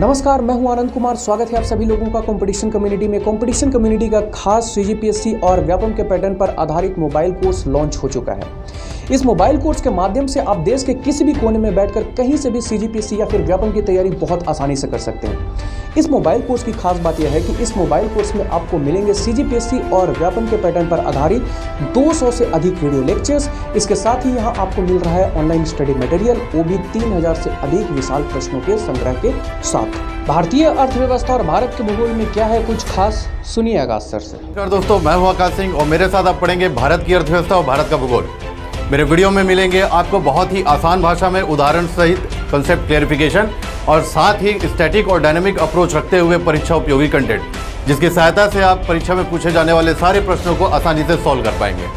नमस्कार, मैं हूँ आनंद कुमार। स्वागत है आप सभी लोगों का कंपटीशन कम्युनिटी में। कंपटीशन कम्युनिटी का खास सीजीपीएससी और व्यापम के पैटर्न पर आधारित मोबाइल कोर्स लॉन्च हो चुका है। इस मोबाइल कोर्स के माध्यम से आप देश के किसी भी कोने में बैठकर कहीं से भी सीजीपीएससी या फिर व्यापम की तैयारी बहुत आसानी से कर सकते हैं। इस मोबाइल कोर्स की खास बात यह है कि इस मोबाइल कोर्स में आपको मिलेंगे सीजीपीएससी और व्यापन के पैटर्न पर आधारित 200 से अधिक वीडियो लेक्चर्स। इसके साथ ही यहाँ आपको मिल रहा है ऑनलाइन स्टडी मटेरियल, वो भी 3000 से अधिक विशाल प्रश्नों के संग्रह के साथ। भारतीय अर्थव्यवस्था और भारत के भूगोल में क्या है कुछ खास? सुनिए आकाश सर से। दोस्तों, मैं हूँ आकाश सिंह और मेरे साथ आप पढ़ेंगे भारत की अर्थव्यवस्था और भारत का भूगोल। मेरे वीडियो में मिलेंगे आपको बहुत ही आसान भाषा में उदाहरण सहित कंसेप्ट क्लेरिफिकेशन और साथ ही स्टैटिक और डायनेमिक अप्रोच रखते हुए परीक्षा उपयोगी कंटेंट जिसकी सहायता से आप परीक्षा में पूछे जाने वाले सारे प्रश्नों को आसानी से सॉल्व कर पाएँगे।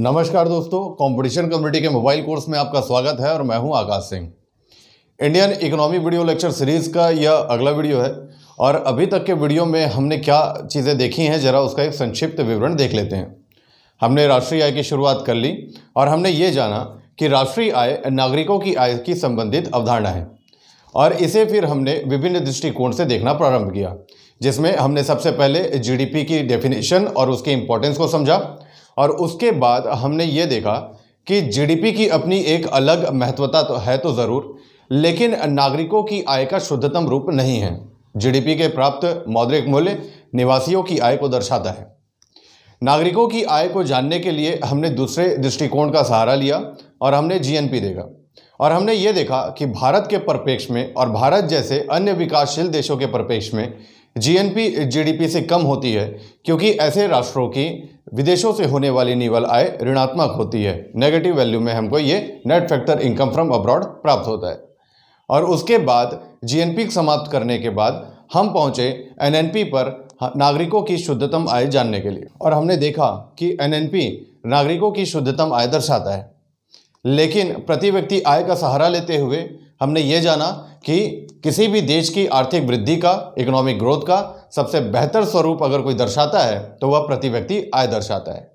नमस्कार दोस्तों कंपटीशन कम्युनिटी के मोबाइल कोर्स में आपका स्वागत है और मैं हूँ Akash Singh. Indian economy video lecture series का यह अगला वीडियो है। और अभी तक के वीडियो में हमने क्या चीज़ें देखी हैं, ज़रा उसका एक संक्षिप्त विवरण देख लेते हैं। हमने राष्ट्रीय आय की शुरुआत कर ली और हमने ये जाना कि राष्ट्रीय आय नागरिकों की आय की संबंधित अवधारणा है और इसे फिर हमने विभिन्न दृष्टिकोण से देखना प्रारंभ किया, जिसमें हमने सबसे पहले जीडीपी की डेफिनेशन और उसके इम्पोर्टेंस को समझा और उसके बाद हमने ये देखा कि जीडीपी की अपनी एक अलग महत्वता तो है तो ज़रूर, लेकिन नागरिकों की आय का शुद्धतम रूप नहीं है। जीडीपी के प्राप्त मौद्रिक मूल्य निवासियों की आय को दर्शाता है। नागरिकों की आय को जानने के लिए हमने दूसरे दृष्टिकोण का सहारा लिया और हमने जीएनपी देखा। और हमने ये देखा कि भारत के परिपेक्ष में और भारत जैसे अन्य विकासशील देशों के परिपेक्ष में जीएनपी जीडीपी से कम होती है क्योंकि ऐसे राष्ट्रों की विदेशों से होने वाली निवल आय ऋणात्मक होती है। नेगेटिव वैल्यू में हमको ये net factor income from abroad प्राप्त होता है। और उसके बाद जीएनपी समाप्त करने के बाद हम पहुँचे एनएनपी पर नागरिकों की शुद्धतम आय जानने के लिए। और हमने देखा कि एनएनपी नागरिकों की शुद्धतम आय दर्शाता है। लेकिन प्रति व्यक्ति आय का सहारा लेते हुए हमने ये जाना कि किसी भी देश की आर्थिक वृद्धि का, इकोनॉमिक ग्रोथ का सबसे बेहतर स्वरूप अगर कोई दर्शाता है तो वह प्रति व्यक्ति आय दर्शाता है।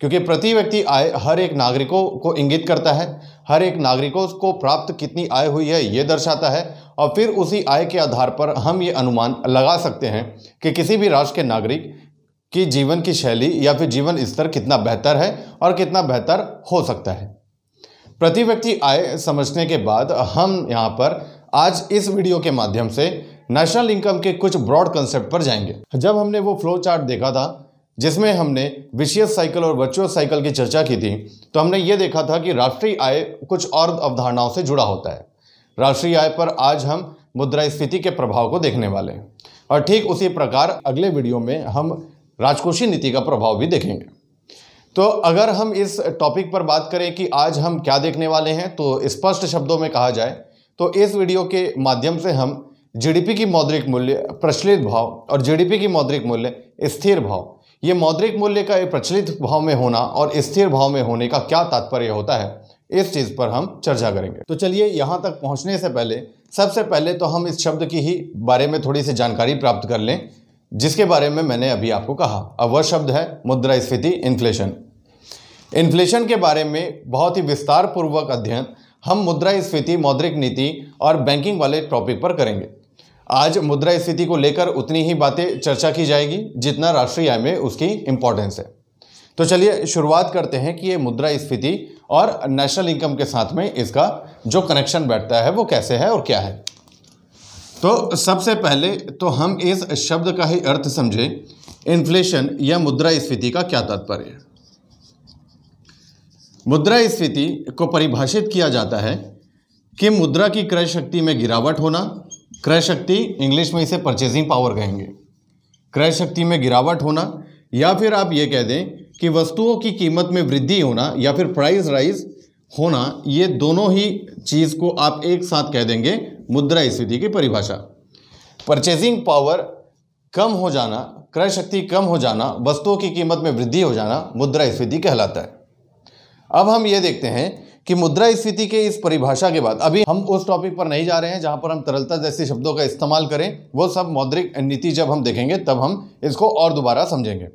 क्योंकि प्रति व्यक्ति आय हर एक नागरिकों को इंगित करता है हर एक नागरिकों को प्राप्त कितनी आय हुई है, ये दर्शाता है। और फिर उसी आय के आधार पर हम ये अनुमान लगा सकते हैं कि किसी भी राष्ट्र के नागरिक की जीवन की शैली या फिर जीवन स्तर कितना बेहतर है और कितना बेहतर हो सकता है। प्रति व्यक्ति आय समझने के बाद हम यहाँ पर आज इस वीडियो के माध्यम से नेशनल इनकम के कुछ ब्रॉड कंसेप्ट पर जाएँगे। जब हमने वो फ्लो चार्ट देखा था जिसमें हमने विशियस साइकिल और वर्चुअल साइकिल की चर्चा की थी तो हमने ये देखा था कि राष्ट्रीय आय कुछ और अवधारणाओं से जुड़ा होता है। राष्ट्रीय आय पर आज हम मुद्रास्फीति के प्रभाव को देखने वाले हैं। और ठीक उसी प्रकार अगले वीडियो में हम राजकोषीय नीति का प्रभाव भी देखेंगे। तो अगर हम इस टॉपिक पर बात करें कि आज हम क्या देखने वाले हैं तो स्पष्ट शब्दों में कहा जाए तो इस वीडियो के माध्यम से हम जीडीपी की मौद्रिक मूल्य, प्रचलित भाव और जीडीपी की मौद्रिक मूल्य, स्थिर भाव ये मौद्रिक मूल्य का प्रचलित भाव में होना और स्थिर भाव में होने का क्या तात्पर्य होता है, इस चीज़ पर हम चर्चा करेंगे। तो चलिए यहाँ तक पहुँचने से पहले, सबसे पहले तो हम इस शब्द की ही बारे में थोड़ी सी जानकारी प्राप्त कर लें, जिसके बारे में मैंने अभी आपको कहा। अब वह शब्द है मुद्रास्फीति इन्फ्लेशन। इन्फ्लेशन के बारे में बहुत ही विस्तार पूर्वक अध्ययन हम मुद्रास्फीति मौद्रिक नीति और बैंकिंग वाले टॉपिक पर करेंगे। आज मुद्रा स्थिति को लेकर उतनी ही बातें चर्चा की जाएगी, जितना राष्ट्रीय आय में उसकी इम्पोर्टेंस है। तो चलिए शुरुआत करते हैं कि ये मुद्रा स्फीति और नेशनल इनकम के साथ में इसका जो कनेक्शन बैठता है, वो कैसे है और क्या है। तो सबसे पहले तो हम इस शब्द का ही अर्थ समझे इन्फ्लेशन या मुद्रा स्फीति का क्या तात्पर्य है। मुद्रा स्फीति को परिभाषित किया जाता है कि मुद्रा की क्रय शक्ति में गिरावट होना क्रय शक्ति इंग्लिश में इसे परचेजिंग पावर कहेंगे। क्रय शक्ति में गिरावट होना, या फिर आप ये कह दें कि वस्तुओं की कीमत में वृद्धि होना, या फिर प्राइस राइज होना, ये दोनों ही चीज़ को आप एक साथ कह देंगे मुद्रा स्थिति की परिभाषा। परचेजिंग पावर कम हो जाना, क्रय शक्ति कम हो जाना, वस्तुओं की कीमत में वृद्धि हो जाना मुद्रा स्फीति कहलाता है। अब हम ये देखते हैं कि मुद्रा स्फीति के इस परिभाषा के बाद, अभी हम उस टॉपिक पर नहीं जा रहे हैं जहाँ पर हम तरलता जैसे शब्दों का इस्तेमाल करें, वो सब मौद्रिक नीति जब हम देखेंगे, तब हम इसको और दोबारा समझेंगे।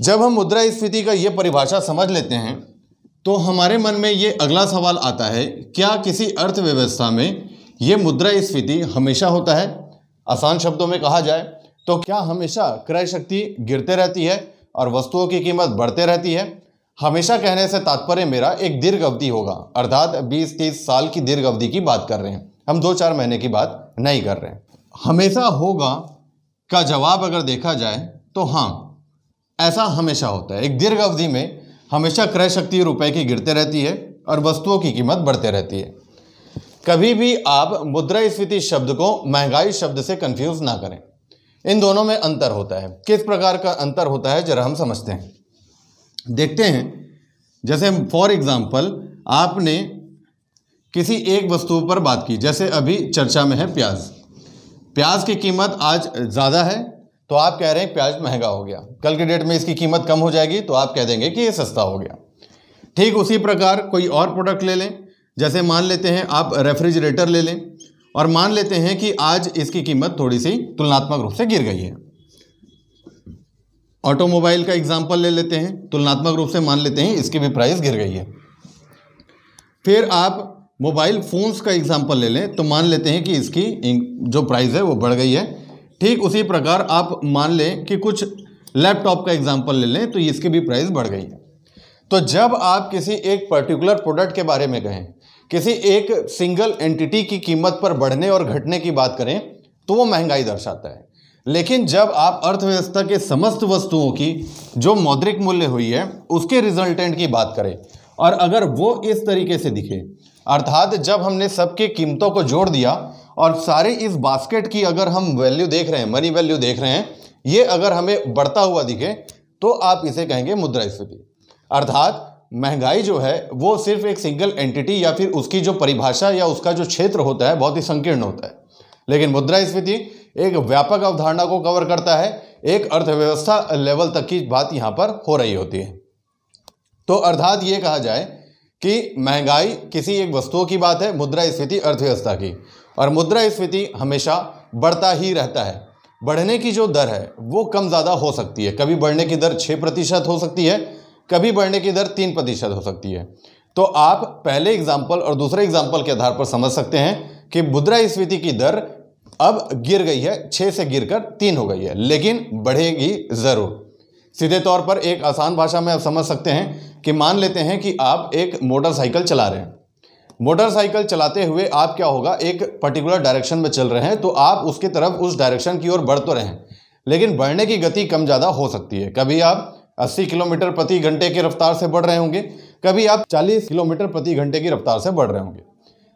जब हम मुद्रा स्फीति का ये परिभाषा समझ लेते हैं तो हमारे मन में ये अगला सवाल आता है, क्या किसी अर्थव्यवस्था में ये मुद्रा मुद्रास्फीति हमेशा होता है? आसान शब्दों में कहा जाए तो क्या हमेशा क्रय शक्ति गिरते रहती है और वस्तुओं की कीमत बढ़ते रहती है? हमेशा कहने से तात्पर्य मेरा एक दीर्घ अवधि होगा। अर्थात 20-30 साल की दीर्घ अवधि की बात कर रहे हैं। हम दो चार महीने की बात नहीं कर रहे हैं। हमेशा होगा का जवाब अगर देखा जाए तो हाँ ऐसा हमेशा होता है। एक दीर्घ अवधि में हमेशा क्रय शक्ति रुपए की गिरते रहती है और वस्तुओं की कीमत बढ़ते रहती है। कभी भी आप मुद्रास्फीति शब्द को महँगाई शब्द से कंफ्यूज ना करें। इन दोनों में अंतर होता है। किस प्रकार का अंतर होता है, जरा हम समझते हैं। देखते हैं। जैसे फॉर एग्ज़ाम्पल आपने किसी एक वस्तु पर बात की, जैसे अभी चर्चा में है प्याज। प्याज की कीमत आज ज़्यादा है तो आप कह रहे हैं प्याज महँगा हो गया। कल के डेट में इसकी कीमत कम हो जाएगी तो आप कह देंगे कि ये सस्ता हो गया। ठीक उसी प्रकार कोई और प्रोडक्ट ले लें। जैसे मान लेते हैं आप रेफ्रिजरेटर ले लें, और मान लेते हैं कि आज इसकी कीमत थोड़ी सी तुलनात्मक रूप से गिर गई है। ऑटोमोबाइल का एग्ज़ाम्पल ले लेते हैं, तुलनात्मक रूप से मान लेते हैं, इसकी भी प्राइस गिर गई है। फिर आप मोबाइल फ़ोन्स का एग्ज़ाम्पल ले लें तो मान लेते हैं कि इसकी जो प्राइस है वो बढ़ गई है। ठीक उसी प्रकार आप मान लें कि कुछ लैपटॉप का एग्ज़ाम्पल ले लें तो इसकी भी प्राइस बढ़ गई है। तो जब आप किसी एक पर्टिकुलर प्रोडक्ट के बारे में कहें, किसी एक सिंगल एंटिटी की कीमत पर बढ़ने और घटने की बात करें तो वो महँगाई दर्शाता है। लेकिन जब आप अर्थव्यवस्था के समस्त वस्तुओं की, जो मौद्रिक मूल्य हुई है, उसके रिजल्टेंट की बात करें, और अगर वो इस तरीके से दिखे, अर्थात जब हमने सबके कीमतों को जोड़ दिया, और सारे इस बास्केट की अगर हम वैल्यू देख रहे हैं मनी वैल्यू देख रहे हैं, ये अगर हमें बढ़ता हुआ दिखे तो आप इसे कहेंगे मुद्रास्फीति अर्थात महँगाई जो है, वो सिर्फ़ एक सिंगल एंटिटी या फिर उसकी जो परिभाषा या उसका जो क्षेत्र होता है, बहुत ही संकीर्ण होता है। लेकिन मुद्रा मुद्रास्फीति एक व्यापक अवधारणा को कवर करता है। एक अर्थव्यवस्था लेवल तक की बात यहाँ पर हो रही होती है। तो अर्थात ये कहा जाए कि महँगाई किसी एक वस्तुओं की बात है मुद्रा मुद्रास्फीति अर्थव्यवस्था की। और मुद्रास्फीति हमेशा बढ़ता ही रहता है। बढ़ने की जो दर है, वो कम ज़्यादा हो सकती है। कभी बढ़ने की दर छः प्रतिशत हो सकती है, कभी बढ़ने की दर तीन प्रतिशत हो सकती है। तो आप पहले एग्ज़ाम्पल और दूसरे एग्ज़ाम्पल के आधार पर समझ सकते हैं कि मुद्रास्फीति की दर अब गिर गई है छः से गिरकर तीन हो गई है, लेकिन बढ़ेगी ज़रूर। सीधे तौर पर एक आसान भाषा में आप समझ सकते हैं कि मान लेते हैं कि आप एक मोटरसाइकिल चला रहे हैं। मोटरसाइकिल चलाते हुए आप क्या होगा, एक पर्टिकुलर डायरेक्शन में चल रहे हैं तो आप उसकी तरफ़, उस डायरेक्शन की ओर बढ़ तो रहें लेकिन बढ़ने की गति कम ज़्यादा हो सकती है। कभी आप 80 किलोमीटर प्रति घंटे की रफ्तार से बढ़ रहे होंगे, कभी आप 40 किलोमीटर प्रति घंटे की रफ्तार से बढ़ रहे होंगे।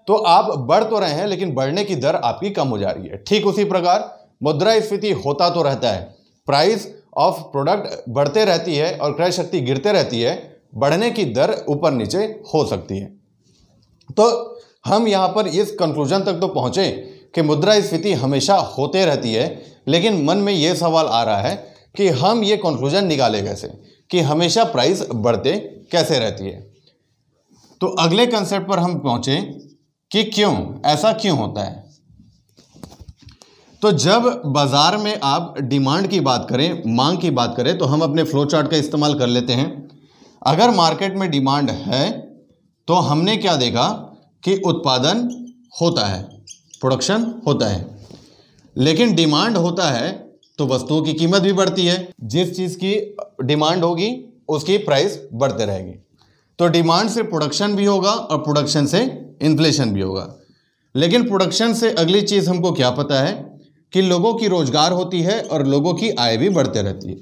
तो आप बढ़ तो रहे हैं, लेकिन बढ़ने की दर आपकी कम हो जा रही है। ठीक उसी प्रकार मुद्रास्फीति होता तो रहता है। प्राइस ऑफ़ प्रोडक्ट बढ़ते रहती है और क्रय शक्ति गिरते रहती है, बढ़ने की दर ऊपर नीचे हो सकती है। तो हम यहाँ पर इस कंक्लूजन तक तो पहुँचे कि मुद्रास्फीति हमेशा होते रहती है, लेकिन मन में ये सवाल आ रहा है कि हम ये कंक्लूजन निकाले कैसे? कि हमेशा प्राइस बढ़ते कैसे रहती है? तो अगले कंसेप्ट पर हम पहुँचे कि क्यों? ऐसा क्यों होता है? तो जब बाज़ार में आप डिमांड की बात करें, मांग की बात करें तो हम अपने फ्लो चार्ट का इस्तेमाल कर लेते हैं। अगर मार्केट में डिमांड है तो हमने क्या देखा कि उत्पादन होता है प्रोडक्शन होता है। लेकिन डिमांड होता है तो वस्तुओं की कीमत भी बढ़ती है। जिस चीज़ की डिमांड होगी, उसकी प्राइस बढ़ते रहेगी। तो डिमांड से प्रोडक्शन भी होगा और प्रोडक्शन से इन्फ्लेशन भी होगा। लेकिन प्रोडक्शन से अगली चीज़ हमको क्या पता है? कि लोगों की रोज़गार होती है और लोगों की आय भी बढ़ते रहती है।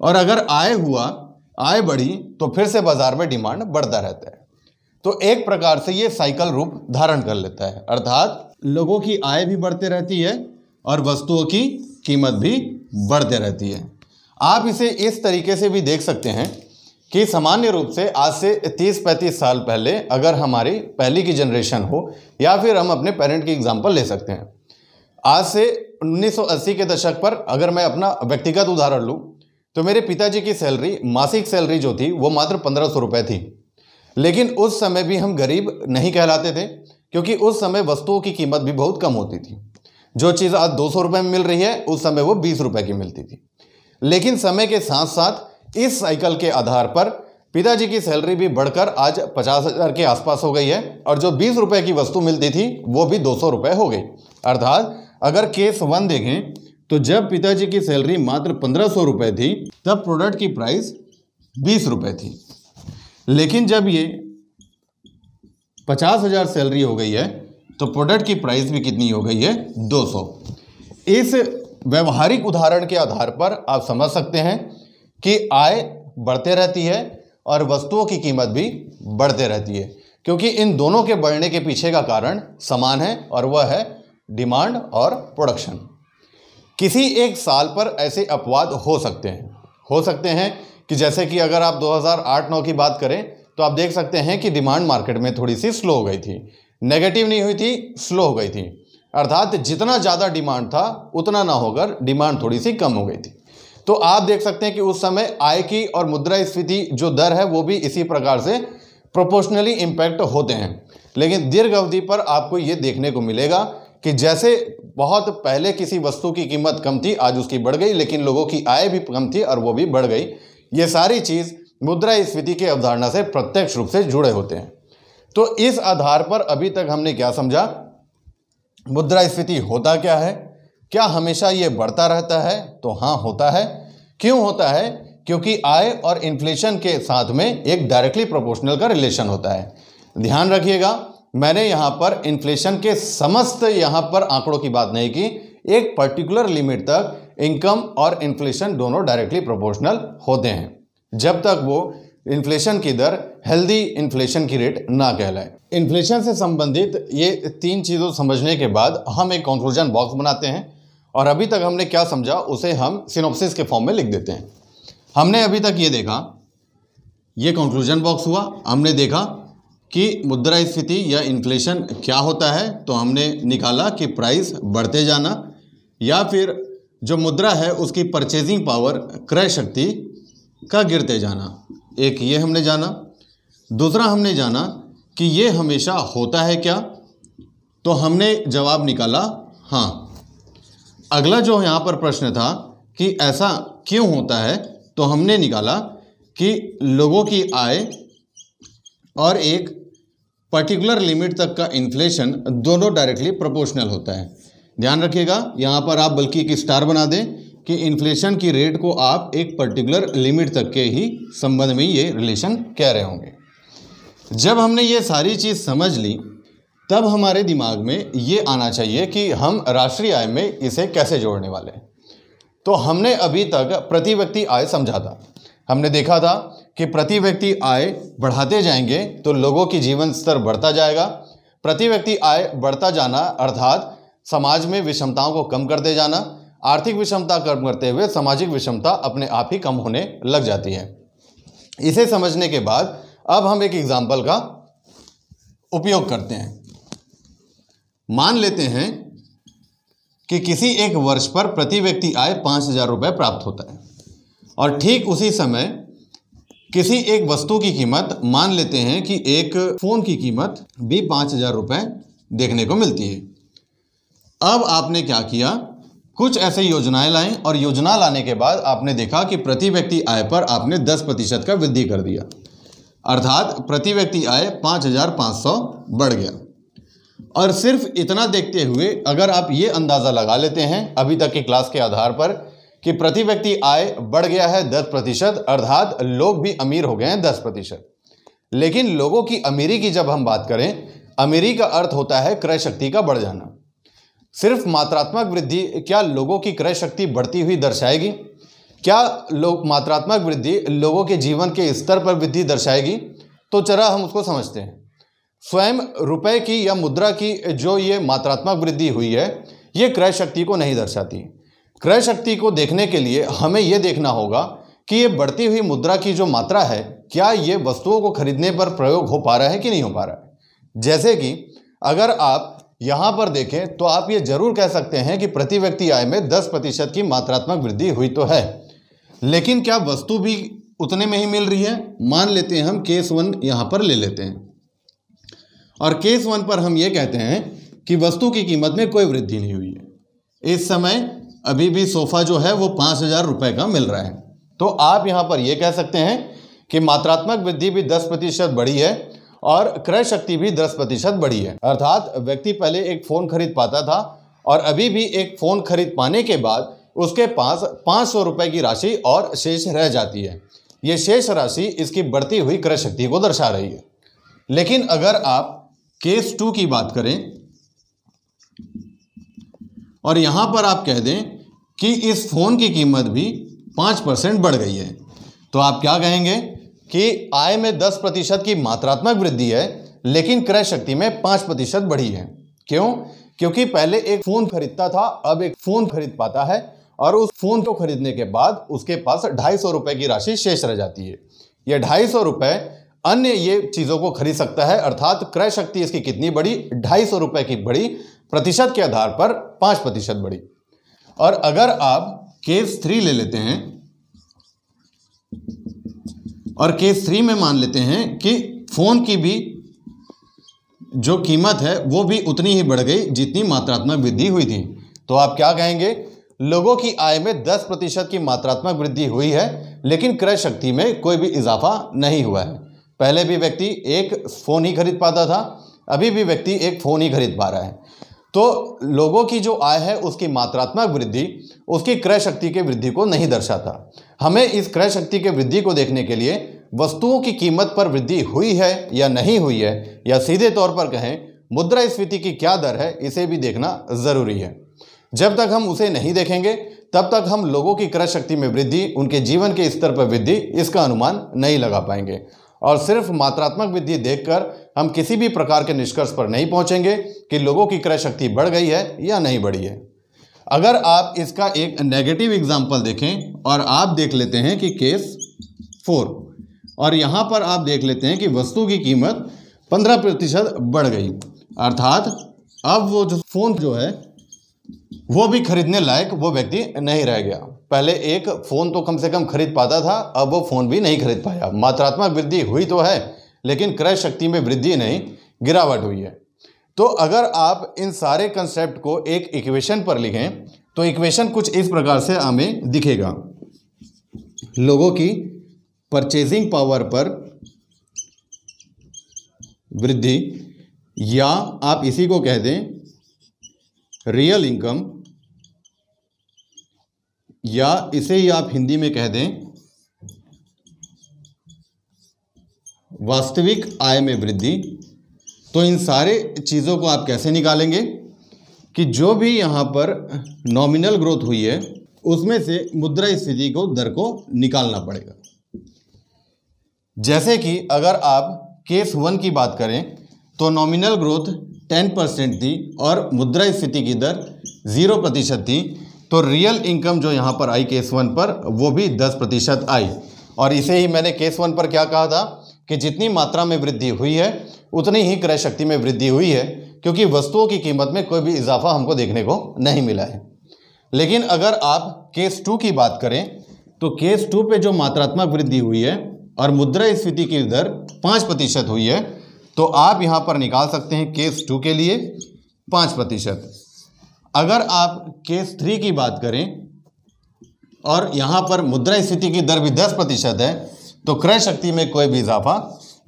और अगर आय हुआ, आय बढ़ी तो फिर से बाज़ार में डिमांड बढ़ता रहता है। तो एक प्रकार से ये साइकिल रूप धारण कर लेता है। अर्थात लोगों की आय भी बढ़ते रहती है और वस्तुओं की कीमत भी बढ़ते रहती है। आप इसे इस तरीके से भी देख सकते हैं कि सामान्य रूप से आज से 30-35 साल पहले अगर हमारी पहली की जनरेशन हो, या फिर हम अपने पेरेंट की एग्जांपल ले सकते हैं। आज से 1980 के दशक पर अगर मैं अपना व्यक्तिगत उदाहरण लूँ तो मेरे पिताजी की सैलरी मासिक सैलरी जो थी, वो मात्र पंद्रह सौ रुपये थी। लेकिन उस समय भी हम गरीब नहीं कहलाते थे, क्योंकि उस समय वस्तुओं की कीमत भी बहुत कम होती थी। जो चीज़ आज दो सौ रुपये में मिल रही है, उस समय वो बीस रुपये की मिलती थी। लेकिन समय के साथ साथ इस साइकिल के आधार पर पिताजी की सैलरी भी बढ़कर आज पचास हज़ार के आसपास हो गई है और जो बीस रुपए की वस्तु मिलती थी, वो भी दो सौ रुपये हो गई। अर्थात अगर केस वन देखें तो जब पिताजी की सैलरी मात्र पंद्रह सौ रुपये थी, तब प्रोडक्ट की प्राइस बीस रुपये थी। लेकिन जब ये पचास हज़ार सैलरी हो गई है तो प्रोडक्ट की प्राइस भी कितनी हो गई है? दो सौ। इस व्यवहारिक उदाहरण के आधार पर आप समझ सकते हैं कि आय बढ़ते रहती है और वस्तुओं की कीमत भी बढ़ते रहती है। क्योंकि इन दोनों के बढ़ने के पीछे का कारण समान है और वह है डिमांड और प्रोडक्शन। किसी एक साल पर ऐसे अपवाद हो सकते हैं। हो सकते हैं कि जैसे कि अगर आप 2008-9 की बात करें तो आप देख सकते हैं कि डिमांड मार्केट में थोड़ी सी स्लो हो गई थी। नेगेटिव नहीं हुई थी, स्लो हो गई थी। अर्थात जितना ज़्यादा डिमांड था, उतना ना होकर डिमांड थोड़ी सी कम हो गई थी। तो आप देख सकते हैं कि उस समय आय की और मुद्रास्फीति जो दर है, वो भी इसी प्रकार से प्रोपोर्शनली इम्पैक्ट होते हैं। लेकिन दीर्घ अवधि पर आपको ये देखने को मिलेगा कि जैसे बहुत पहले किसी वस्तु की कीमत कम थी, आज उसकी बढ़ गई, लेकिन लोगों की आय भी कम थी और वो भी बढ़ गई। ये सारी चीज़ मुद्रास्फीति की अवधारणा से प्रत्यक्ष रूप से जुड़े होते हैं। तो इस आधार पर अभी तक हमने क्या समझा? मुद्रास्फीति होता क्या है? क्या हमेशा ये बढ़ता रहता है? तो हाँ होता है। क्यों होता है? क्योंकि आय और इन्फ्लेशन के साथ में एक डायरेक्टली प्रोपोर्शनल का रिलेशन होता है। ध्यान रखिएगा, मैंने यहाँ पर इन्फ्लेशन के समस्त यहाँ पर आंकड़ों की बात नहीं की। एक पर्टिकुलर लिमिट तक इनकम और इन्फ्लेशन दोनों डायरेक्टली प्रोपोर्शनल होते हैं। जब तक वो इन्फ्लेशन की दर हेल्दी इन्फ्लेशन की रेट ना कहलाए। इन्फ्लेशन से संबंधित ये तीन चीज़ों समझने के बाद हम एक कंक्लूजन बॉक्स बनाते हैं। और अभी तक हमने क्या समझा, उसे हम सिनोप्सिस के फॉर्म में लिख देते हैं। हमने अभी तक ये देखा, ये कंक्लूजन बॉक्स हुआ, हमने देखा कि मुद्रा मुद्रास्फीति या इन्फ्लेशन क्या होता है तो हमने निकाला कि प्राइस बढ़ते जाना, या फिर जो मुद्रा है, उसकी परचेजिंग पावर क्रय शक्ति का गिरते जाना। एक ये हमने जाना, दूसरा हमने जाना कि ये हमेशा होता है क्या तो हमने जवाब निकाला हाँ। अगला जो यहाँ पर प्रश्न था कि ऐसा क्यों होता है तो हमने निकाला कि लोगों की आय और एक पर्टिकुलर लिमिट तक का इन्फ्लेशन दोनों डायरेक्टली प्रोपोर्शनल होता है। ध्यान रखिएगा, यहाँ पर आप बल्कि एक स्टार बना दें कि इन्फ्लेशन की रेट को आप एक पर्टिकुलर लिमिट तक के ही संबंध में ये रिलेशन कह रहे होंगे। जब हमने ये सारी चीज़ समझ ली तब हमारे दिमाग में ये आना चाहिए कि हम राष्ट्रीय आय में इसे कैसे जोड़ने वाले तो हमने अभी तक प्रति व्यक्ति आय समझा था। हमने देखा था कि प्रति व्यक्ति आय बढ़ाते जाएँगे तो लोगों की जीवन स्तर बढ़ता जाएगा। प्रति व्यक्ति आय बढ़ता जाना अर्थात समाज में विषमताओं को कम करते जाना, आर्थिक विषमता कम करते हुए सामाजिक विषमता अपने आप ही कम होने लग जाती है। इसे समझने के बाद अब हम एक एग्ज़ाम्पल का उपयोग करते हैं। मान लेते हैं कि किसी एक वर्ष पर प्रति व्यक्ति आय पाँच हज़ार रुपये प्राप्त होता है। और ठीक उसी समय किसी एक वस्तु की कीमत मान लेते हैं कि एक फ़ोन की कीमत भी पाँच हज़ार रुपये देखने को मिलती है। अब आपने क्या किया? कुछ ऐसे योजनाएँ लाएँ और योजना लाने के बाद आपने देखा कि प्रति व्यक्ति आय पर आपने दस प्रतिशत का वृद्धि कर दिया। अर्थात प्रति व्यक्ति आय पाँच हज़ार पाँच सौ बढ़ गया। और सिर्फ़ इतना देखते हुए अगर आप ये अंदाज़ा लगा लेते हैं अभी तक की क्लास के आधार पर कि प्रति व्यक्ति आय बढ़ गया है दस प्रतिशत, अर्थात लोग भी अमीर हो गए हैं दस प्रतिशत। लेकिन लोगों की अमीरी की जब हम बात करें, अमीरी का अर्थ होता है क्रय शक्ति का बढ़ जाना। सिर्फ़ मात्रात्मक वृद्धि, क्या लोगों की क्रय शक्ति बढ़ती हुई दर्शाएगी? क्या लोग मात्रात्मक वृद्धि लोगों के जीवन के स्तर पर वृद्धि दर्शाएगी? तो चरा हम उसको समझते हैं। स्वयं रुपए की या मुद्रा की जो ये मात्रात्मक वृद्धि हुई है, ये क्रय शक्ति को नहीं दर्शाती। क्रय शक्ति को देखने के लिए हमें यह देखना होगा कि ये बढ़ती हुई मुद्रा की जो मात्रा है, क्या ये वस्तुओं को खरीदने पर प्रयोग हो पा रहा है कि नहीं हो पा रहा है? जैसे कि अगर आप यहाँ पर देखें तो आप ये ज़रूर कह सकते हैं कि प्रति व्यक्ति आय में 10 प्रतिशत की मात्रात्मक वृद्धि हुई तो है। लेकिन क्या वस्तु भी उतने में ही मिल रही है? मान लेते हैं हम केस वन यहाँ पर ले लेते हैं। और केस वन पर हम ये कहते हैं कि वस्तु की कीमत में कोई वृद्धि नहीं हुई है। इस समय अभी भी सोफ़ा जो है वो पाँच हज़ार रुपये का मिल रहा है। तो आप यहाँ पर ये कह सकते हैं कि मात्रात्मक वृद्धि भी 10 प्रतिशत बढ़ी है और क्रय शक्ति भी 10 प्रतिशत बढ़ी है। अर्थात व्यक्ति पहले एक फ़ोन खरीद पाता था और अभी भी एक फ़ोन खरीद पाने के बाद उसके पास पाँच सौ रुपये की राशि और शेष रह जाती है। ये शेष राशि इसकी बढ़ती हुई क्रय शक्ति को दर्शा रही है। लेकिन अगर आप केस टू की बात करें, और यहाँ पर आप कह दें कि इस फ़ोन की कीमत भी पाँच परसेंट बढ़ गई है। तो आप क्या कहेंगे कि आय में दस प्रतिशत की मात्रात्मक वृद्धि है, लेकिन क्रय शक्ति में पाँच प्रतिशत बढ़ी है। क्यों? क्योंकि पहले एक फ़ोन खरीदता था, अब एक फ़ोन खरीद पाता है, और उस फ़ोन को खरीदने के बाद उसके पास ढाई सौ रुपये की राशि शेष रह जाती है। यह ढाई सौ रुपये अन्य ये चीज़ों को खरीद सकता है, अर्थात क्रय शक्ति इसकी कितनी बड़ी? ढाई सौ रुपये की बड़ी, प्रतिशत के आधार पर पाँच प्रतिशत बढ़ी और अगर आप केस थ्री ले लेते हैं, और केस थ्री में मान लेते हैं कि फ़ोन की भी जो कीमत है, वो भी उतनी ही बढ़ गई जितनी मात्रात्मक वृद्धि हुई थी। तो आप क्या कहेंगे? लोगों की आय में 10 प्रतिशत की मात्रात्मक वृद्धि हुई है, लेकिन क्रय शक्ति में कोई भी इजाफा नहीं हुआ है। पहले भी व्यक्ति एक फ़ोन ही खरीद पाता था, अभी भी व्यक्ति एक फ़ोन ही खरीद पा रहा है। तो लोगों की जो आय है उसकी मात्रात्मक वृद्धि, उसकी क्रय शक्ति के वृद्धि को नहीं दर्शाता। हमें इस क्रय शक्ति के वृद्धि को देखने के लिए वस्तुओं की कीमत पर वृद्धि हुई है या नहीं हुई है, या सीधे तौर पर कहें मुद्रा स्फीति की क्या दर है, इसे भी देखना ज़रूरी है। जब तक हम उसे नहीं देखेंगे, तब तक हम लोगों की क्रय शक्ति में वृद्धि, उनके जीवन के स्तर पर वृद्धि, इसका अनुमान नहीं लगा पाएँगे। और सिर्फ़ मात्रात्मक वृद्धि देखकर हम किसी भी प्रकार के निष्कर्ष पर नहीं पहुँचेंगे कि लोगों की क्रय शक्ति बढ़ गई है या नहीं बढ़ी है। अगर आप इसका एक नेगेटिव एग्ज़ाम्पल देखें और आप देख लेते हैं कि केस फोर और यहाँ पर आप देख लेते हैं कि वस्तु की कीमत पंद्रह प्रतिशत बढ़ गई। अर्थात अब वो जो फ़ोन जो है वो भी खरीदने लायक वो व्यक्ति नहीं रह गया। पहले एक फ़ोन तो कम से कम खरीद पाता था, अब वो फ़ोन भी नहीं खरीद पाया। मात्रात्मक वृद्धि हुई तो है, लेकिन क्रय शक्ति में वृद्धि नहीं, गिरावट हुई है। तो अगर आप इन सारे कंसेप्ट को एक इक्वेशन पर लिखें तो इक्वेशन कुछ इस प्रकार से हमें दिखेगा। लोगों की परचेजिंग पावर पर वृद्धि, या आप इसी को कह दें रियल इनकम या इसे ही आप हिंदी में कह दें, वास्तविक आय में वृद्धि तो इन सारे चीज़ों को आप कैसे निकालेंगे कि जो भी यहाँ पर नॉमिनल ग्रोथ हुई है, उसमें से मुद्रा स्थिति को, दर को निकालना पड़ेगा। जैसे कि अगर आप केस वन की बात करें तो नॉमिनल ग्रोथ टेन परसेंट थी और मुद्रा स्थिति की दर ज़ीरो प्रतिशत थी तो रियल इनकम जो यहाँ पर आई केस वन पर, वो भी दस प्रतिशत आई। और इसे ही मैंने केस वन पर क्या कहा था कि जितनी मात्रा में वृद्धि हुई है, उतनी ही क्रय शक्ति में वृद्धि हुई है, क्योंकि वस्तुओं की कीमत में कोई भी इजाफा हमको देखने को नहीं मिला है। लेकिन अगर आप केस टू की बात करें तो केस टू पे जो मात्रात्मक वृद्धि हुई है और मुद्रा स्फीति की दर पाँच प्रतिशत हुई है तो आप यहाँ पर निकाल सकते हैं केस टू के लिए पाँच प्रतिशत। अगर आप केस थ्री की बात करें, और यहाँ पर मुद्रा स्थिति की दर भी दस प्रतिशत है तो क्रय शक्ति में कोई भी इजाफा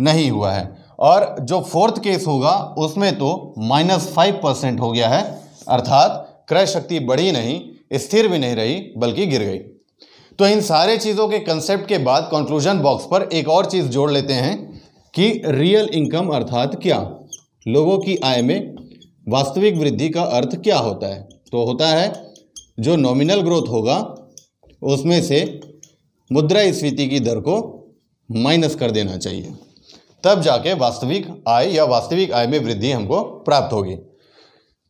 नहीं हुआ है। और जो फोर्थ केस होगा, उसमें तो माइनस फाइव परसेंट हो गया है, अर्थात क्रय शक्ति बढ़ी नहीं, स्थिर भी नहीं रही, बल्कि गिर गई। तो इन सारे चीज़ों के कंसेप्ट के बाद कंक्लूजन बॉक्स पर एक और चीज़ जोड़ लेते हैं। कि रियल इनकम अर्थात क्या? लोगों की आय में वास्तविक वृद्धि का अर्थ क्या होता है? तो होता है, जो नॉमिनल ग्रोथ होगा, उसमें से मुद्रा स्फीति की दर को माइनस कर देना चाहिए। तब जाके वास्तविक आय या वास्तविक आय में वृद्धि हमको प्राप्त होगी।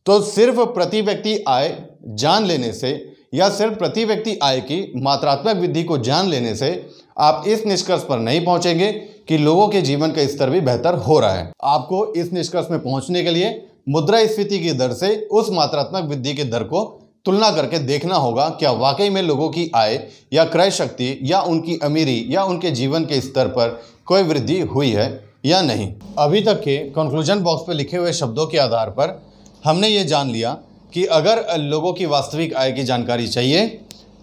तो सिर्फ़ प्रति व्यक्ति आय जान लेने से या सिर्फ़ प्रति व्यक्ति आय की मात्रात्मक वृद्धि को जान लेने से आप इस निष्कर्ष पर नहीं पहुँचेंगे कि लोगों के जीवन का स्तर भी बेहतर हो रहा है। आपको इस निष्कर्ष में पहुँचने के लिए मुद्रा स्फीति की दर से उस मात्रात्मक वृद्धि की दर को तुलना करके देखना होगा, क्या वाकई में लोगों की आय या क्रय शक्ति या उनकी अमीरी या उनके जीवन के स्तर पर कोई वृद्धि हुई है या नहीं। अभी तक के कंक्लूजन बॉक्स पर लिखे हुए शब्दों के आधार पर हमने ये जान लिया कि अगर लोगों की वास्तविक आय की जानकारी चाहिए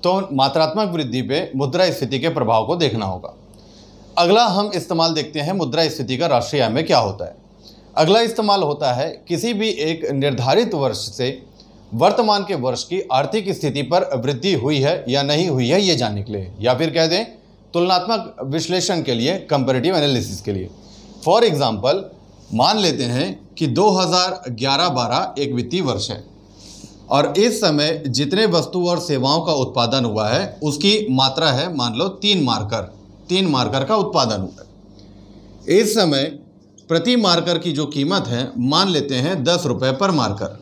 तो मात्रात्मक वृद्धि पे मुद्रा स्थिति के प्रभाव को देखना होगा। अगला हम इस्तेमाल देखते हैं मुद्रा स्थिति का राष्ट्रीय आय में क्या होता है। अगला इस्तेमाल होता है किसी भी एक निर्धारित वर्ष से वर्तमान के वर्ष की आर्थिक स्थिति पर वृद्धि हुई है या नहीं हुई है ये जानने के लिए। या फिर कह दें, तुलनात्मक विश्लेषण के लिए कंपेरेटिव एनालिसिस के लिए। फॉर एग्ज़ाम्पल मान लेते हैं कि 2011-12 एक वित्तीय वर्ष है और इस समय जितने वस्तु और सेवाओं का उत्पादन हुआ है, उसकी मात्रा है मान लो तीन मार्कर। तीन मार्कर का उत्पादन हुआ है। इस समय प्रति मार्कर की जो कीमत है, मान लेते हैं दस रुपये पर मार्कर।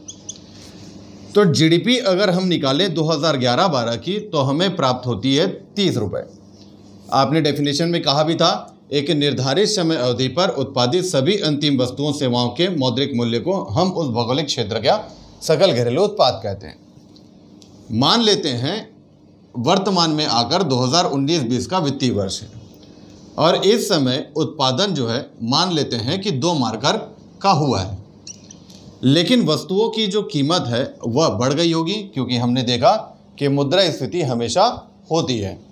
तो जीडीपी अगर हम निकालें 2011-12 की तो हमें प्राप्त होती है तीस रुपये आपने डेफिनेशन में कहा भी था, एक निर्धारित समय अवधि पर उत्पादित सभी अंतिम वस्तुओं, सेवाओं के मौद्रिक मूल्य को हम उस भौगोलिक क्षेत्र का सकल घरेलू उत्पाद कहते हैं। मान लेते हैं वर्तमान में आकर 2019-20 का वित्तीय वर्ष है। और इस समय उत्पादन जो है, मान लेते हैं कि दो मार्कर का हुआ है। लेकिन वस्तुओं की जो कीमत है, वह बढ़ गई होगी, क्योंकि हमने देखा कि मुद्रा स्थिति हमेशा होती है।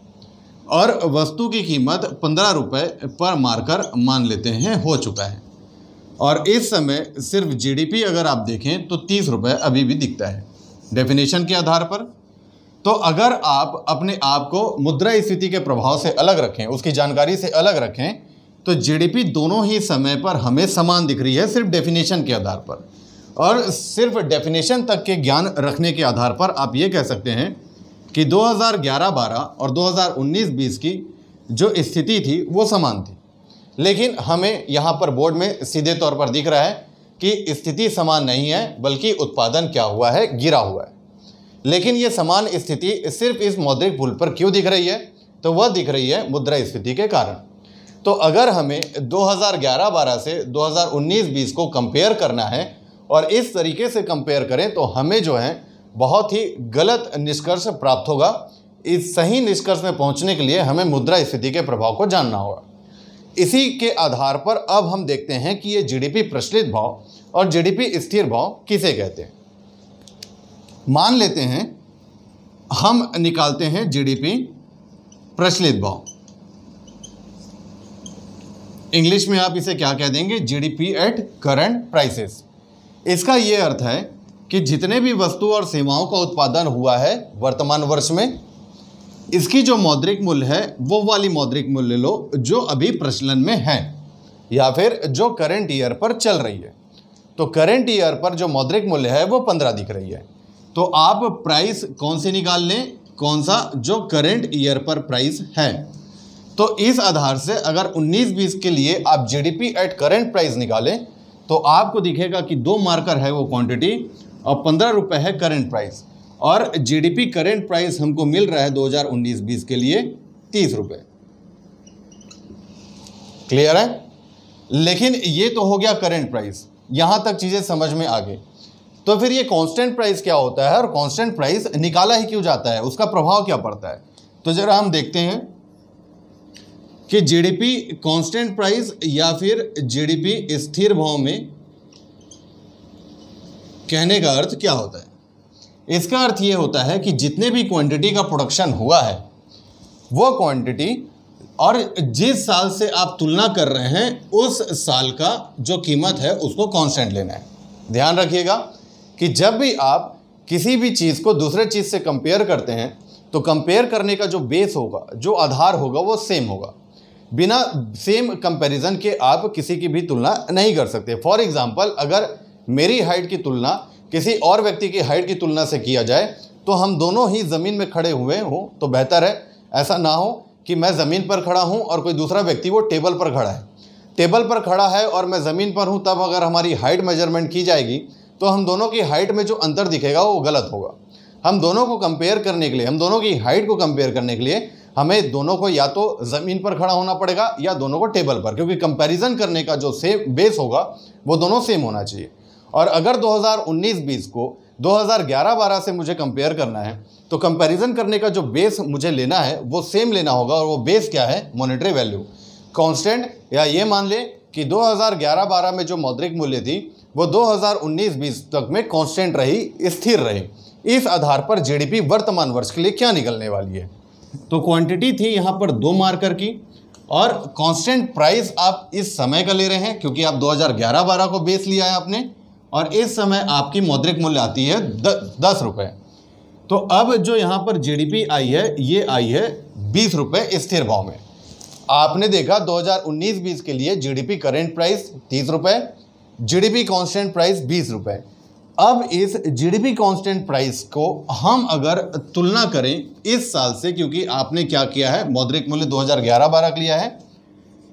और वस्तु की कीमत पंद्रह रुपये पर मार्कर मान लेते हैं, हो चुका है। और इस समय सिर्फ़ जीडीपी अगर आप देखें तो तीस रुपये अभी भी दिखता है। डेफिनेशन के आधार पर तो अगर आप अपने आप को मुद्रा स्थिति के प्रभाव से अलग रखें, उसकी जानकारी से अलग रखें तो जीडीपी दोनों ही समय पर हमें समान दिख रही है, सिर्फ़ डेफिनेशन के आधार पर। और सिर्फ़ डेफिनेशन तक के ज्ञान रखने के आधार पर आप ये कह सकते हैं कि 2011-12 और 2019-20 की जो स्थिति थी, वो समान थी। लेकिन हमें यहाँ पर बोर्ड में सीधे तौर पर दिख रहा है कि स्थिति समान नहीं है, बल्कि उत्पादन क्या हुआ है, गिरा हुआ है। लेकिन ये समान स्थिति सिर्फ़ इस मौद्रिक पुल पर क्यों दिख रही है? तो वह दिख रही है मुद्रा स्थिति के कारण। तो अगर हमें 2011-12 से 2019-20 को कंपेयर करना है और इस तरीके से कंपेयर करें तो हमें जो है बहुत ही गलत निष्कर्ष प्राप्त होगा। इस सही निष्कर्ष में पहुँचने के लिए हमें मुद्रा स्थिति के प्रभाव को जानना होगा। इसी के आधार पर अब हम देखते हैं कि ये जीडीपी प्रचलित भाव और जीडीपी स्थिर भाव किसे कहते हैं। मान लेते हैं, हम निकालते हैं जीडीपी प्रचलित भाव। इंग्लिश में आप इसे क्या कह देंगे? जीडीपी एट करंट प्राइसेस इसका ये अर्थ है कि जितने भी वस्तु और सेवाओं का उत्पादन हुआ है वर्तमान वर्ष में, इसकी जो मौद्रिक मूल्य है, वो वाली मौद्रिक मूल्य लो जो अभी प्रचलन में है, या फिर जो करंट ईयर पर चल रही है। तो करंट ईयर पर जो मौद्रिक मूल्य है, वो पंद्रह दिख रही है। तो आप प्राइस कौन से निकाल लें? कौन सा? जो करेंट ईयर पर प्राइस है। तो इस आधार से अगर 19-20 के लिए आप जीडीपी एट करेंट प्राइस निकालें तो आपको दिखेगा कि दो मार्कर है वो क्वांटिटी और पंद्रह रुपये है करेंट प्राइस और जीडीपी करेंट प्राइस हमको मिल रहा है 2019-20 के लिए तीस रुपये क्लियर है? लेकिन ये तो हो गया करेंट प्राइस यहाँ तक चीज़ें समझ में आ गई। तो फिर ये कांस्टेंट प्राइस क्या होता है? और कांस्टेंट प्राइस निकाला ही क्यों जाता है? उसका प्रभाव क्या पड़ता है? तो ज़रा हम देखते हैं कि जीडीपी कांस्टेंट प्राइस या फिर जीडीपी स्थिर भाव में कहने का अर्थ क्या होता है? इसका अर्थ ये होता है कि जितने भी क्वांटिटी का प्रोडक्शन हुआ है, वो क्वांटिटी और जिस साल से आप तुलना कर रहे हैं, उस साल का जो कीमत है, उसको कांस्टेंट लेना है। ध्यान रखिएगा कि जब भी आप किसी भी चीज़ को दूसरे चीज़ से कंपेयर करते हैं तो कंपेयर करने का जो बेस होगा, जो आधार होगा, वो सेम होगा। बिना सेम कंपैरिजन के आप किसी की भी तुलना नहीं कर सकते। फॉर एग्ज़ाम्पल अगर मेरी हाइट की तुलना किसी और व्यक्ति की हाइट की तुलना से किया जाए तो हम दोनों ही ज़मीन में खड़े हुए हों तो बेहतर है। ऐसा ना हो कि मैं ज़मीन पर खड़ा हूँ और कोई दूसरा व्यक्ति वो टेबल पर खड़ा है। टेबल पर खड़ा है और मैं ज़मीन पर हूँ, तब अगर हमारी हाइट मेज़रमेंट की जाएगी तो हम दोनों की हाइट में जो अंतर दिखेगा वो गलत होगा। हम दोनों को कंपेयर करने के लिए, हम दोनों की हाइट को कंपेयर करने के लिए हमें दोनों को या तो ज़मीन पर खड़ा होना पड़ेगा या दोनों को टेबल पर, क्योंकि कंपैरिजन करने का जो सेम बेस होगा, वो दोनों सेम होना चाहिए। और अगर 2019-20 को 2011-12 से मुझे कंपेयर करना है तो कंपैरिजन करने का जो बेस मुझे लेना है, वो सेम लेना होगा और वो बेस क्या है? मॉनेटरी वैल्यू कांस्टेंट या ये मान लें कि 2011-12 में जो मौद्रिक मूल्य थी वो 2019-20 तक में कांस्टेंट रही स्थिर रही। इस आधार पर जीडीपी वर्तमान वर्ष के लिए क्या निकलने वाली है? तो क्वांटिटी थी यहाँ पर दो मार्कर की और कांस्टेंट प्राइस आप इस समय का ले रहे हैं क्योंकि आप 2011-12 को बेस लिया है आपने और इस समय आपकी मौद्रिक मूल्य आती है द, दस रुपये तो अब जो यहाँ पर जीडीपी आई है ये आई है बीस रुपये स्थिर भाव में। आपने देखा 2019-20 के लिए जीडीपी करेंट प्राइस तीस रुपये जीडीपी कांस्टेंट प्राइस बीस रुपये अब इस जीडीपी कांस्टेंट प्राइस को हम अगर तुलना करें इस साल से, क्योंकि आपने क्या किया है? मौद्रिक मूल्य 2011-12 लिया है।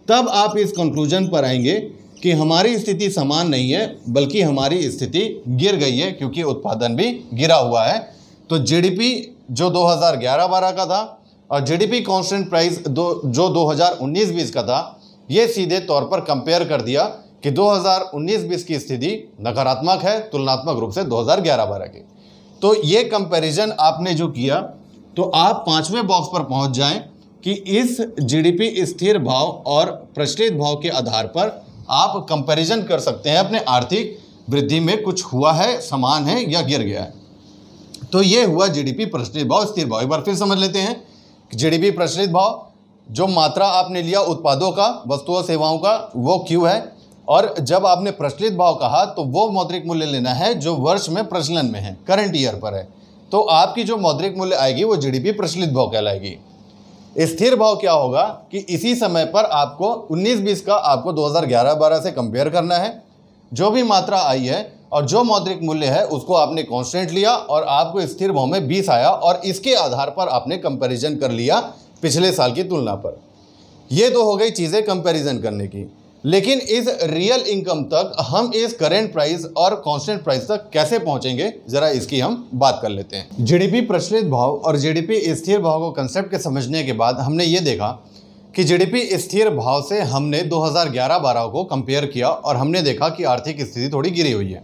तब आप इस कंक्लूजन पर आएँगे कि हमारी स्थिति समान नहीं है, बल्कि हमारी स्थिति गिर गई है, क्योंकि उत्पादन भी गिरा हुआ है। तो जीडीपी जो 2011-12 का था और जीडीपी कांस्टेंट प्राइस दो, जो 2019-20 का था, ये सीधे तौर पर कंपेयर कर दिया कि 2019-20 की स्थिति नकारात्मक है, तुलनात्मक रूप से 2011-12 की। तो ये कंपैरिजन आपने जो किया तो आप पाँचवें बॉक्स पर पहुँच जाएँ कि इस जीडीपी स्थिर भाव और प्रचलित भाव के आधार पर आप कंपैरिजन कर सकते हैं अपने आर्थिक वृद्धि में कुछ हुआ है, समान है या गिर गया है। तो ये हुआ जीडीपी प्रचलित भाव, स्थिर भाव। एक बार फिर समझ लेते हैं जीडीपी प्रचलित भाव, जो मात्रा आपने लिया उत्पादों का, वस्तुओं, सेवाओं का, वो क्यू है? और जब आपने प्रचलित भाव कहा तो वो मौद्रिक मूल्य लेना है जो वर्ष में प्रचलन में है करंट ईयर पर है। तो आपकी जो मौद्रिक मूल्य आएगी, वो जीडीपी प्रचलित भाव कहलाएगी। स्थिर भाव क्या होगा कि इसी समय पर आपको 19-20 का आपको 2011-12 से कंपेयर करना है। जो भी मात्रा आई है और जो मौद्रिक मूल्य है, उसको आपने कांस्टेंट लिया और आपको स्थिर भाव में 20 आया और इसके आधार पर आपने कंपैरिजन कर लिया पिछले साल की तुलना पर। ये तो हो गई चीज़ें कंपैरिजन करने की। लेकिन इस रियल इनकम तक हम इस करेंट प्राइस और कांस्टेंट प्राइस तक कैसे पहुँचेंगे? जरा इसकी हम बात कर लेते हैं। जीडीपी प्रचलित भाव और जीडीपी स्थिर भाव को कंसेप्ट के समझने के बाद हमने ये देखा कि जीडीपी स्थिर भाव से हमने 2011-12 को कंपेयर किया और हमने देखा कि आर्थिक स्थिति थोड़ी गिरी हुई है।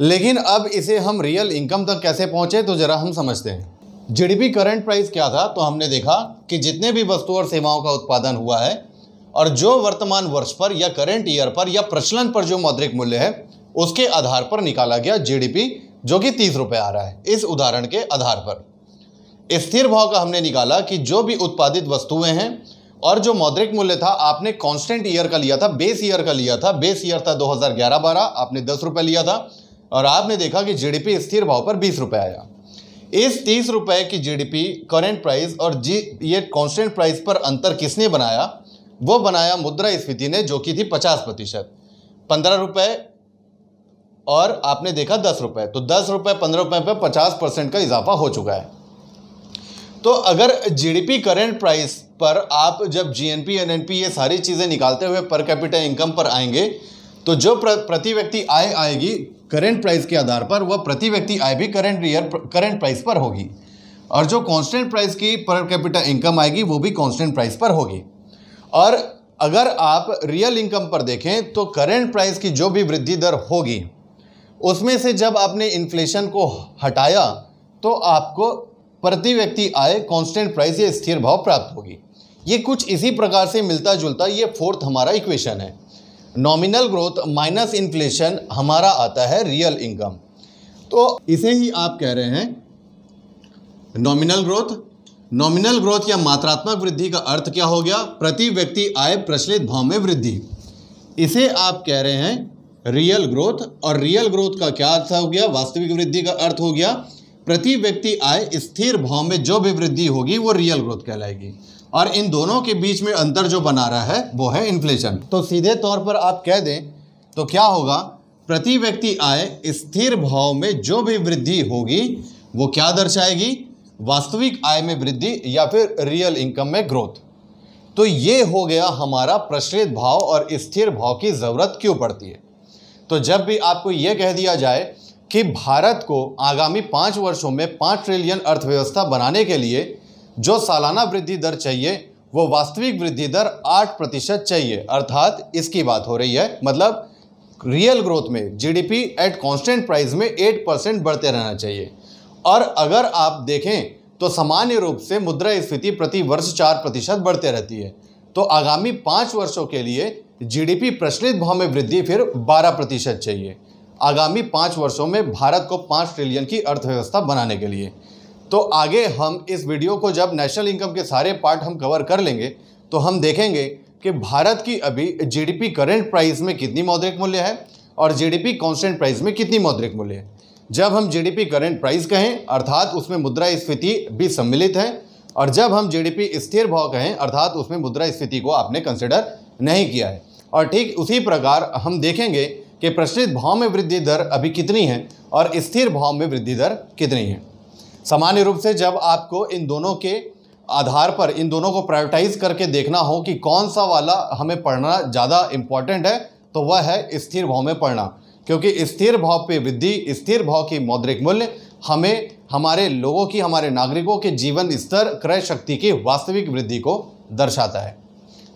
लेकिन अब इसे हम रियल इनकम तक कैसे पहुँचे तो जरा हम समझते हैं। जीडीपी करंट प्राइस क्या था? तो हमने देखा कि जितने भी वस्तु और सेवाओं का उत्पादन हुआ है और जो वर्तमान वर्ष पर या करेंट ईयर पर या प्रचलन पर जो मौद्रिक मूल्य है, उसके आधार पर निकाला गया जीडीपी जो कि तीस रुपये आ रहा है, इस उदाहरण के आधार पर। स्थिर भाव का हमने निकाला कि जो भी उत्पादित वस्तुएँ हैं और जो मौद्रिक मूल्य था, आपने कांस्टेंट ईयर का लिया था बेस ईयर का लिया था बेस ईयर था 2011-12 आपने दस रुपये लिया था और आपने देखा कि जीडीपी स्थिर भाव पर बीस रुपये आया। इस तीस रुपये की जीडीपी करेंट प्राइस और जी ये कांस्टेंट प्राइस पर अंतर किसने बनाया? वो बनाया मुद्रा स्फीति ने जो कि थी पचास प्रतिशत। पंद्रह रुपये और आपने देखा दस रुपये तो दस रुपये पंद्रह रुपये पर पचास परसेंट का इजाफा हो चुका है। तो अगर जीडीपी करेंट प्राइस पर आप जब जीएनपी एनएनपी ये सारी चीज़ें निकालते हुए पर कैपिटल इनकम पर आएँगे तो जो प्र, प्रति व्यक्ति आय आएगी करेंट प्राइस के आधार पर वह प्रति व्यक्ति आय भी करेंट ईयर करेंट प्राइस पर होगी। और जो कांस्टेंट प्राइस की पर कैपिटल इनकम आएगी वो भी कांस्टेंट प्राइस पर होगी। और अगर आप रियल इनकम पर देखें तो करेंट प्राइस की जो भी वृद्धि दर होगी, उसमें से जब आपने इन्फ्लेशन को हटाया तो आपको प्रति व्यक्ति आय कांस्टेंट प्राइस या स्थिर भाव प्राप्त होगी। ये कुछ इसी प्रकार से मिलता जुलता ये फोर्थ हमारा इक्वेशन है। नॉमिनल ग्रोथ माइनस इन्फ्लेशन हमारा आता है रियल इनकम तो इसे ही आप कह रहे हैं नॉमिनल ग्रोथ नॉमिनल ग्रोथ या मात्रात्मक वृद्धि का अर्थ क्या हो गया? प्रति व्यक्ति आय प्रचलित भाव में वृद्धि। इसे आप कह रहे हैं रियल ग्रोथ और रियल ग्रोथ का क्या अर्थ हो गया? वास्तविक वृद्धि का अर्थ हो गया। प्रति व्यक्ति आय स्थिर भाव में जो भी वृद्धि होगी, वो रियल ग्रोथ कहलाएगी। और इन दोनों के बीच में अंतर जो बना रहा है, वो है इन्फ्लेशन तो सीधे तौर पर आप कह दें तो क्या होगा? प्रति व्यक्ति आय स्थिर भाव में जो भी वृद्धि होगी, वो क्या दर्शाएगी? वास्तविक आय में वृद्धि या फिर रियल इनकम में ग्रोथ तो ये हो गया हमारा प्रचलित भाव और स्थिर भाव की ज़रूरत क्यों पड़ती है? तो जब भी आपको यह कह दिया जाए कि भारत को आगामी पाँच वर्षों में पाँच ट्रिलियन अर्थव्यवस्था बनाने के लिए जो सालाना वृद्धि दर चाहिए, वो वास्तविक वृद्धि दर आठ प्रतिशत चाहिए। अर्थात इसकी बात हो रही है मतलब रियल ग्रोथ में जीडीपी एट कांस्टेंट प्राइस में एट परसेंट बढ़ते रहना चाहिए। और अगर आप देखें तो सामान्य रूप से मुद्रा स्फीति प्रति वर्ष चार प्रतिशत बढ़ते रहती है। तो आगामी पाँच वर्षों के लिए जीडीपी प्रचलित भाव में वृद्धि फिर बारह प्रतिशत चाहिए। आगामी पाँच वर्षों में भारत को पाँच ट्रिलियन की अर्थव्यवस्था बनाने के लिए। तो आगे हम इस वीडियो को जब नेशनल इनकम के सारे पार्ट हम कवर कर लेंगे तो हम देखेंगे कि भारत की अभी जीडीपी करंट प्राइस में कितनी मौद्रिक मूल्य है और जीडीपी कांस्टेंट प्राइस में कितनी मौद्रिक मूल्य है। जब हम जीडीपी करंट प्राइस कहें, अर्थात उसमें मुद्रा स्फीति भी सम्मिलित है, और जब हम जीडीपी स्थिर भाव कहें, अर्थात उसमें मुद्रा स्फीति को आपने कंसिडर नहीं किया है। और ठीक उसी प्रकार हम देखेंगे कि प्रचलित भाव में वृद्धि दर अभी कितनी है, और स्थिर भाव में वृद्धि दर कितनी है। सामान्य रूप से जब आपको इन दोनों के आधार पर, इन दोनों को प्रायोरिटाइज करके देखना हो कि कौन सा वाला हमें पढ़ना ज़्यादा इंपॉर्टेंट है तो वह है स्थिर भाव में पढ़ना। क्योंकि स्थिर भाव पे वृद्धि, स्थिर भाव की मौद्रिक मूल्य हमें हमारे लोगों की, हमारे नागरिकों के जीवन स्तर, क्रय शक्ति की वास्तविक वृद्धि को दर्शाता है।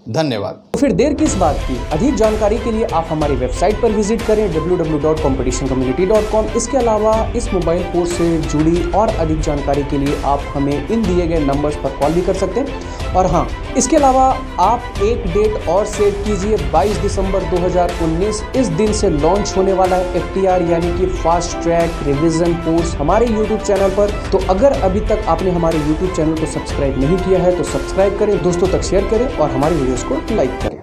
धन्यवाद। तो फिर देर किस बात की? अधिक जानकारी के लिए आप हमारी वेबसाइट पर विज़िट करें www.competitioncommunity.com इसके अलावा इस मोबाइल कोर्स से जुड़ी और अधिक जानकारी के लिए आप हमें इन दिए गए नंबर्स पर कॉल भी कर सकते हैं। और हाँ इसके अलावा आप एक डेट और सेट कीजिए 22 दिसंबर 2019 इस दिन से लॉन्च होने वाला है एफ़ यानी कि फास्ट ट्रैक रिविजन कोर्स हमारे यूट्यूब चैनल पर। तो अगर अभी तक आपने हमारे यूट्यूब चैनल को सब्सक्राइब नहीं किया है तो सब्सक्राइब करें, दोस्तों तक शेयर करें और हमारे वीडियोज़ को लाइक करें।